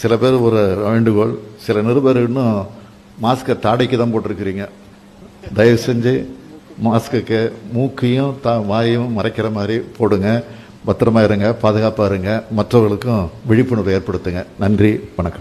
சில பேர் ஒரு வேண்டுகோள் சில நிருபர் இன்னும் மாஸ்கை தாடைக்கு தான் போட்டிருக்கிறீங்க. தயவு செஞ்சு மாஸ்க்குக்கு மூக்கையும் தா வாயும் மறைக்கிற மாதிரி போடுங்க. பத்திரமா இருங்க பாதுகாப்பாக இருங்க. மற்றவர்களுக்கும் விழிப்புணர்வு ஏற்படுத்துங்க. நன்றி வணக்கம்.